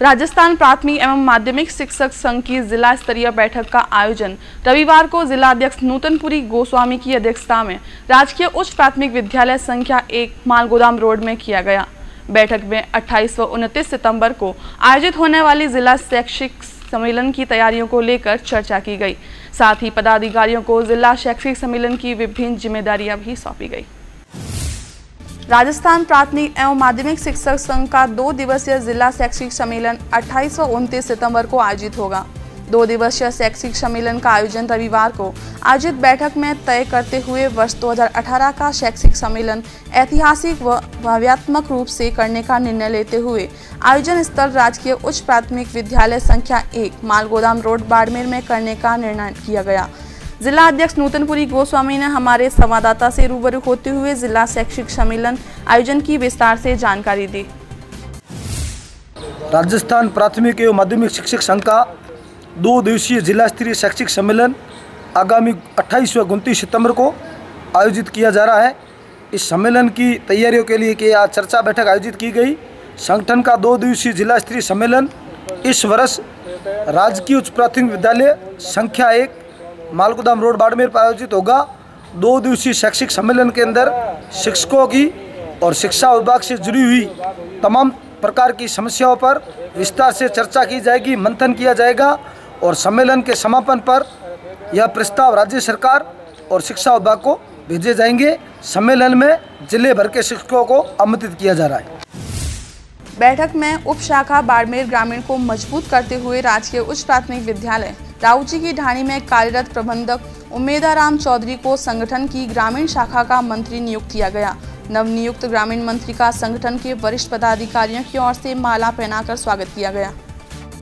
राजस्थान प्राथमिक एवं माध्यमिक शिक्षक संघ की जिला स्तरीय बैठक का आयोजन रविवार को जिला अध्यक्ष नूतनपुरी गोस्वामी की अध्यक्षता में राजकीय उच्च प्राथमिक विद्यालय संख्या एक मालगोदाम रोड में किया गया। बैठक में 28 व 29 सितंबर को आयोजित होने वाली जिला शैक्षिक सम्मेलन की तैयारियों को लेकर चर्चा की गई। साथ ही पदाधिकारियों को जिला शैक्षिक सम्मेलन की विभिन्न जिम्मेदारियाँ भी सौंपी गई। राजस्थान प्राथमिक एवं माध्यमिक शिक्षक संघ का दो दिवसीय जिला शैक्षिक सम्मेलन 28 व 29 सितंबर को आयोजित होगा। दो दिवसीय शैक्षिक सम्मेलन का आयोजन रविवार को आयोजित बैठक में तय करते हुए वर्ष 2018 का शैक्षिक सम्मेलन ऐतिहासिक व भव्यात्मक रूप से करने का निर्णय लेते हुए आयोजन स्थल राजकीय उच्च प्राथमिक विद्यालय संख्या एक, मालगोदाम रोड, बाड़मेर में करने का निर्णय किया गया। जिला अध्यक्ष नूतनपुरी गोस्वामी ने हमारे संवाददाता से रूबरू होते हुए जिला शैक्षिक सम्मेलन आयोजन की विस्तार से जानकारी दी। राजस्थान प्राथमिक एवं माध्यमिक शिक्षक संघ का दो दिवसीय जिला स्तरीय शैक्षिक सम्मेलन आगामी 28 व उनतीस सितंबर को आयोजित किया जा रहा है। इस सम्मेलन की तैयारियों के लिए कि आज चर्चा बैठक आयोजित की गई। संगठन का दो दिवसीय जिला स्तरीय सम्मेलन इस वर्ष राजकीय उच्च प्राथमिक विद्यालय संख्या एक मालगोदाम रोड बाड़मेर पर आयोजित होगा। दो दिवसीय शैक्षिक सम्मेलन के अंदर शिक्षकों की और शिक्षा विभाग से जुड़ी हुई तमाम प्रकार की समस्याओं पर विस्तार से चर्चा की जाएगी, मंथन किया जाएगा और सम्मेलन के समापन पर यह प्रस्ताव राज्य सरकार और शिक्षा विभाग को भेजे जाएँगे। सम्मेलन में ज़िले भर के शिक्षकों को आमंत्रित किया जा रहा है। बैठक में उप शाखा बाड़मेर ग्रामीण को मज़बूत करते हुए राजकीय उच्च प्राथमिक विद्यालय राउची की ढाणी में कार्यरत प्रबंधक उमेदाराम चौधरी को संगठन की ग्रामीण शाखा का मंत्री नियुक्त किया गया। नवनियुक्त ग्रामीण मंत्री का संगठन के वरिष्ठ पदाधिकारियों की ओर से माला पहनाकर स्वागत किया गया।